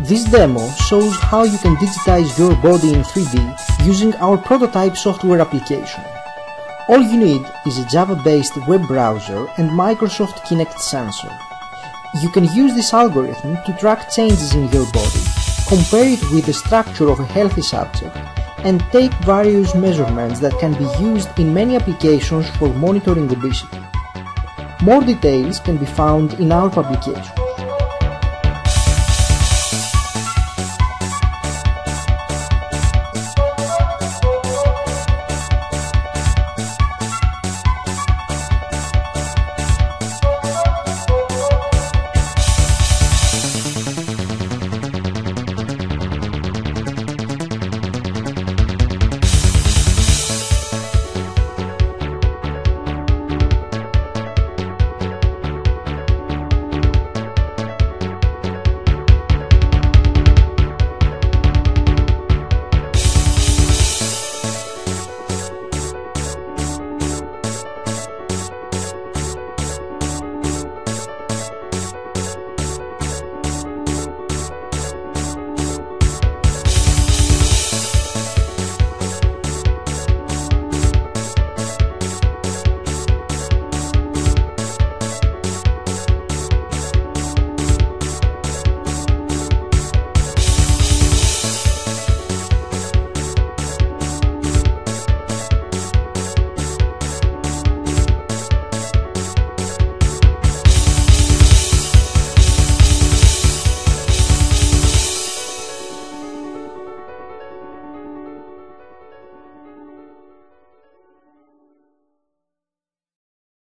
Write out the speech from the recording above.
This demo shows how you can digitize your body in 3D using our prototype software application. All you need is a Java-based web browser and Microsoft Kinect sensor. You can use this algorithm to track changes in your body, compare it with the structure of a healthy subject, and take various measurements that can be used in many applications for monitoring obesity. More details can be found in our publication.